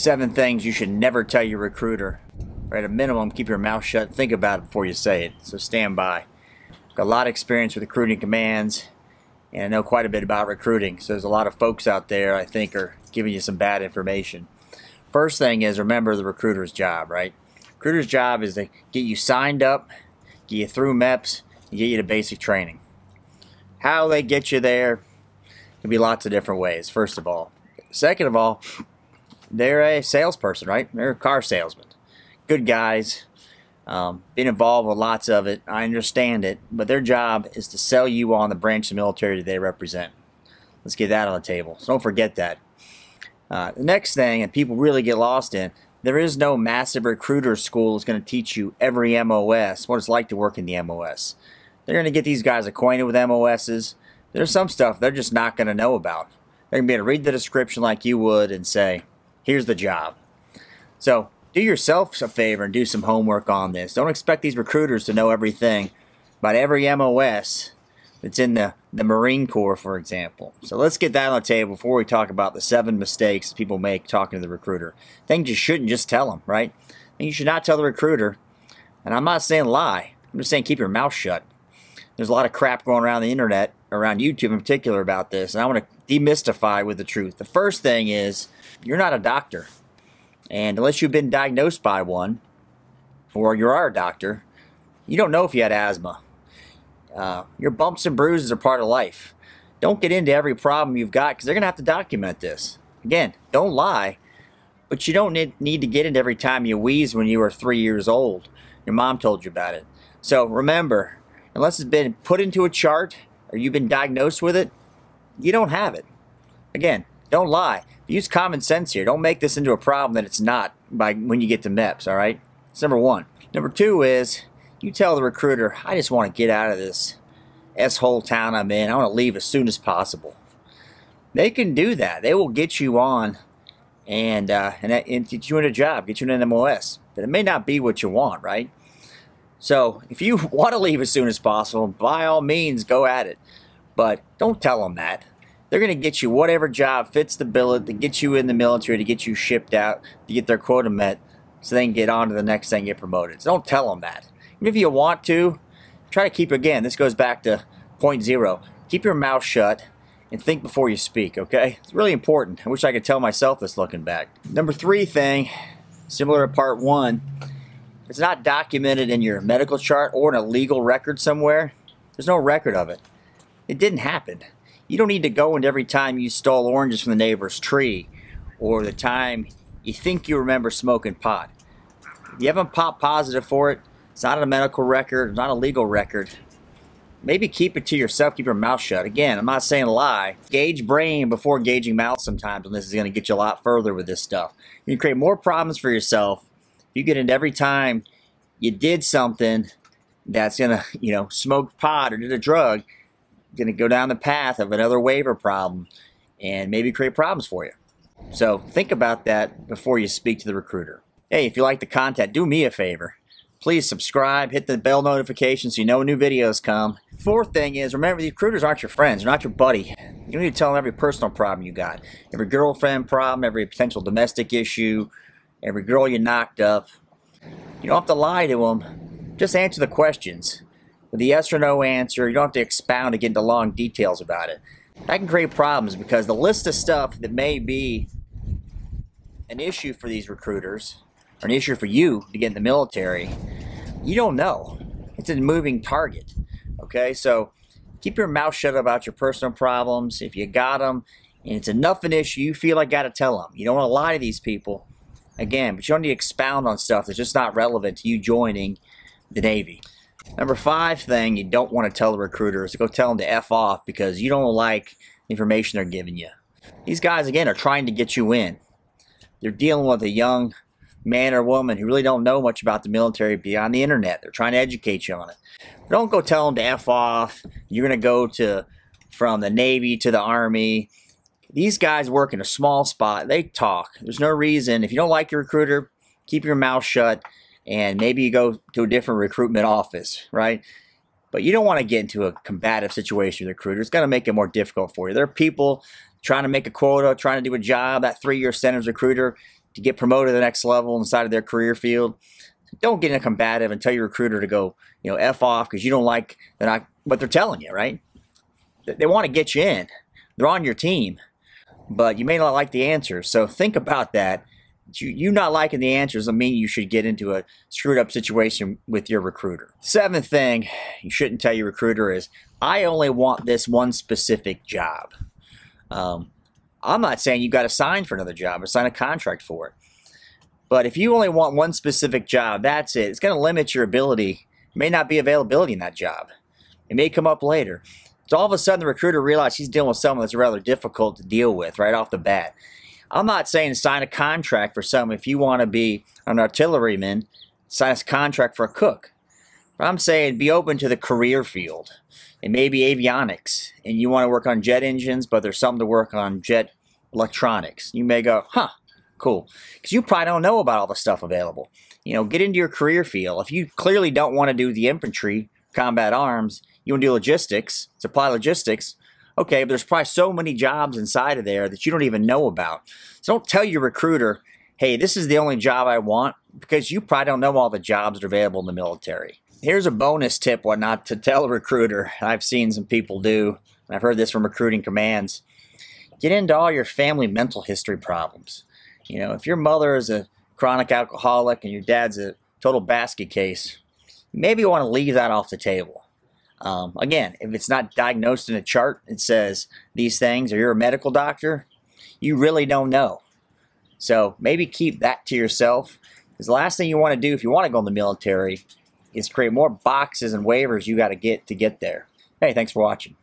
Seven things you should never tell your recruiter. Or at a minimum, keep your mouth shut. Think about it before you say it. So stand by. Got a lot of experience with recruiting commands, and I know quite a bit about recruiting. So there's a lot of folks out there I think are giving you some bad information. First thing is remember the recruiter's job, right? Recruiter's job is to get you signed up, get you through MEPS, and get you to basic training. How they get you there can be lots of different ways, first of all. Second of all, they're a salesperson, right? They're a car salesman. Good guys. Um, been involved with lots of it. I understand it. But their job is to sell you on the branch of the military that they represent. Let's get that on the table. So don't forget that. Uh, the next thing, and people really get lost in, there is no massive recruiter school that's going to teach you every MOS, what it's like to work in the MOS. They're going to get these guys acquainted with MOSs. There's some stuff they're just not going to know about. They're going to be able to read the description like you would and say, here's the job. So do yourself a favor and do some homework on this. Don't expect these recruiters to know everything about every MOS that's in the, the Marine Corps, for example. So let's get that on the table before we talk about the seven mistakes people make talking to the recruiter. Things you shouldn't just tell them, right? And you should not tell the recruiter. And I'm not saying lie. I'm just saying keep your mouth shut. There's a lot of crap going around the internet, around YouTube in particular, about this. And I want to demystify with the truth. The first thing is you're not a doctor. And unless you've been diagnosed by one, or you are a doctor, you don't know if you had asthma uh, your bumps and bruises are part of life. Don't get into every problem you've got because they're going to have to document this. Again, don't lie, but you don't need, to get into every time you wheeze when you were three years old. Your mom told you about it. So remember, unless it's been put into a chart or you've been diagnosed with it, you don't have it. Again, don't lie. Use common sense here. Don't make this into a problem that it's not by when you get to MEPS, all right? That's number one. Number two is you tell the recruiter, I just want to get out of this S-hole town I'm in. I want to leave as soon as possible. They can do that. They will get you on and, uh, and, and get you in a job, get you in an MOS. But it may not be what you want, right? So if you want to leave as soon as possible, by all means, go at it. But don't tell them that. They're going to get you whatever job fits the billet to get you in the military, to get you shipped out, to get their quota met, so they can get on to the next thing, get promoted. So don't tell them that if you want to, try to keep, again, this goes back to point zero. Keep your mouth shut and think before you speak, okay? It's really important. I wish I could tell myself this looking back. Number three thing, similar to part one, it's not documented in your medical chart or in a legal record somewhere. There's no record of it. It didn't happen. You don't need to go into every time you stole oranges from the neighbor's tree or the time you think you remember smoking pot. If you haven't popped positive for it, it's not a medical record, not a legal record. Maybe keep it to yourself, keep your mouth shut. Again, I'm not saying lie. Gauge brain before gauging mouth sometimes, and this is going to get you a lot further with this stuff. You create more problems for yourself if you get into every time you did something that's going to, you know, smoke pot or did a drug, going to go down the path of another waiver problem and maybe create problems for you. So think about that before you speak to the recruiter. Hey, if you like the content, do me a favor Please subscribe, hit the bell notification so you know when new videos come. Fourth thing is, remember, these recruiters aren't your friends. They're not your buddy. You don't need to tell them every personal problem you got. Every girlfriend problem, every potential domestic issue, every girl you knocked up. You don't have to lie to them. Just answer the questions. With a yes or no answer, you don't have to expound and get into long details about it. That can create problems because the list of stuff that may be an issue for these recruiters or an issue for you to get in the military, you don't know. It's a moving target. Okay, so keep your mouth shut about your personal problems. If you got them and it's enough an issue, you feel like got to tell them. You don't want to lie to these people. Again, but you don't need to expound on stuff that's just not relevant to you joining the Navy. Number five thing you don't want to tell the recruiter is to go tell them to F off because you don't like the information they're giving you. These guys, again, are trying to get you in. They're dealing with a young man or woman who really don't know much about the military beyond the internet. They're trying to educate you on it. But don't go tell them to F off. You're going to go to from the Navy to the Army. These guys work in a small spot. They talk. There's no reason. If you don't like your recruiter, keep your mouth shut and maybe you go to a different recruitment office, right? But you don't want to get into a combative situation with a recruiter. It's going to make it more difficult for you. There are people trying to make a quota, trying to do a job. That three-year sentence recruiter to get promoted to the next level inside of their career field. Don't get in a combative and tell your recruiter to go, you know, f off because you don't like they're not what they're telling you, right? They want to get you in. They're on your team, but you may not like the answer. So think about that. You, you not liking the answers doesn't mean you should get into a screwed up situation with your recruiter. Seventh thing you shouldn't tell your recruiter is, I only want this one specific job. Um, I'm not saying you got to sign for another job or sign a contract for it. But if you only want one specific job, that's it. It's going to limit your ability. It may not be availability in that job. It may come up later. So all of a sudden, the recruiter realizes he's dealing with someone that's rather difficult to deal with right off the bat. I'm not saying sign a contract for someone if you want to be an artilleryman, sign a contract for a cook. But I'm saying be open to the career field. It may be avionics, and you want to work on jet engines, but there's something to work on jet electronics. You may go, huh, cool. Because you probably don't know about all the stuff available. You know, get into your career field. If you clearly don't want to do the infantry, combat arms, you want to do logistics, supply logistics, okay, but there's probably so many jobs inside of there that you don't even know about. So don't tell your recruiter, hey, this is the only job I want, because you probably don't know all the jobs that are available in the military. Here's a bonus tip what not to tell a recruiter. I've seen some people do, and I've heard this from recruiting commands. Get into all your family mental history problems. You know, if your mother is a chronic alcoholic and your dad's a total basket case, maybe you want to leave that off the table. Um, again, if it's not diagnosed in a chart, it says these things, or you're a medical doctor, you really don't know. So maybe keep that to yourself. Because the last thing you want to do if you want to go in the military is create more boxes and waivers you got to get to get there. Hey, thanks for watching.